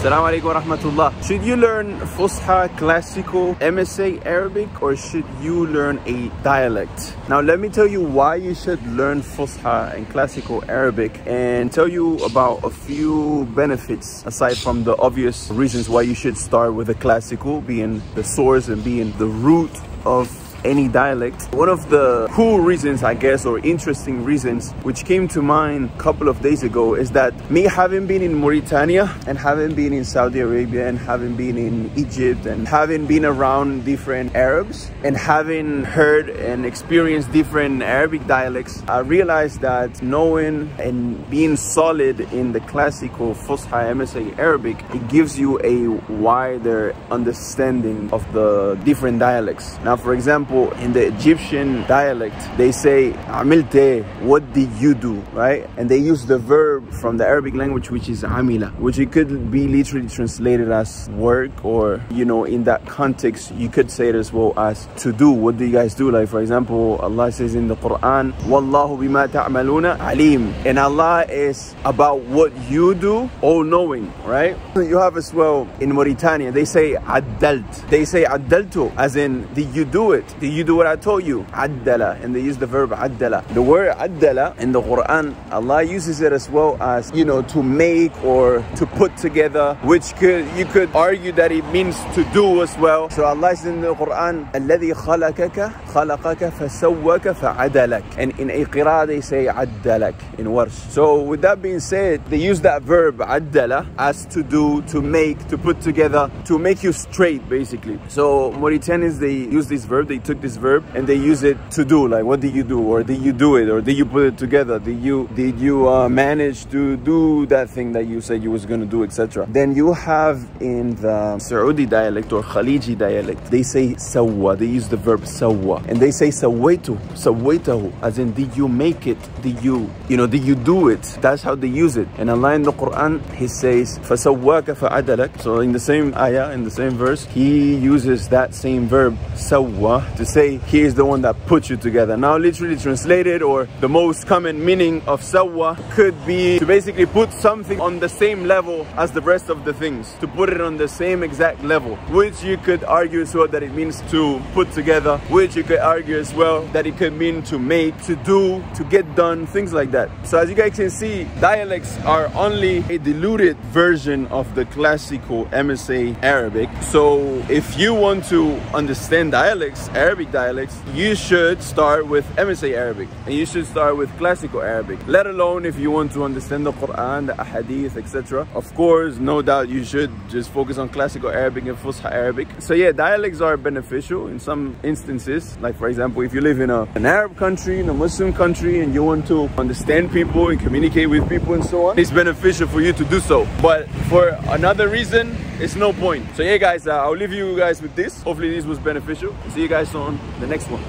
Assalamu alaikum rahmatullah. Should you learn Fusha classical MSA Arabic or should you learn a dialect? Now let me tell you why you should learn Fusha and classical Arabic and tell you about a few benefits aside from the obvious reasons why you should start with a classical being the source and being the root of any dialect. One of the cool reasons, I guess, or interesting reasons, which came to mind a couple of days ago, is that me having been in Mauritania and having been in Saudi Arabia and having been in Egypt and having been around different Arabs and having heard and experienced different Arabic dialects, I realized that knowing and being solid in the classical Fusha MSA Arabic, it gives you a wider understanding of the different dialects. Now, for example, example, in the Egyptian dialect, they say, Amilte, what did you do, right? And they use the verb from the Arabic language, which is amila, which it could be literally translated as work, or, you know, in that context, you could say it as well as to do. What do you guys do? Like, for example, Allah says in the Quran, Wallahu bima ta'maluna alim. And Allah is about what you do, all knowing, right? You have as well in Mauritania, they say adalt. They say adaltu, as in, did you do it? Did you do what I told you? Addala. And they use the verb addala. The word addala in the Quran, Allah uses it as well as, you know, to make or to put together, which could you could argue that it means to do as well. So Allah says in the Quran, الذي خلقك خلقك فسوك فعدلك. And in a qira'ah they say addalak in warsh. So with that being said, they use that verb addala as to do, to make, to put together, to make you straight basically. So Mauritanians, they use this verb, they took this verb and they use it to do like what did you do? Or did you do it? Or did you put it together? Did you did you uh, manage to do that thing that you said you was going to do etc then you have in the Saudi dialect or Khaliji dialect they say sawa they use the verb sawa. And they say sawaitu sawaitahu as in did you make it? Did you you know did you do it? That's how they use it. And Allah in the Quran he says fasawwaka fa'adalak. So in the same ayah in the same verse he uses that same verb sawa to say he is the one that put you together. Now literally translated or the most common meaning of sawwa could be to basically put something on the same level as the rest of the things. To put it on the same exact level. Which you could argue as well that it means to put together. Which you could argue as well that it could mean to make, to do, to get done, things like that. So as you guys can see, dialects are only a diluted version of the classical MSA Arabic. So if you want to understand dialects, Arabic dialects, you should start with MSA Arabic and you should start with classical Arabic. Let alone if you want to understand the Quran, the Ahadith, etc. Of course, no doubt you should just focus on classical Arabic and Fusha Arabic. So yeah, dialects are beneficial in some instances. Like for example, if you live in a, an Arab country, in a Muslim country, and you want to understand people and communicate with people and so on, it's beneficial for you to do so. But for another reason, it's no point. So yeah guys, uh, I'll leave you guys with this. Hopefully this was beneficial. See you guys on the next one.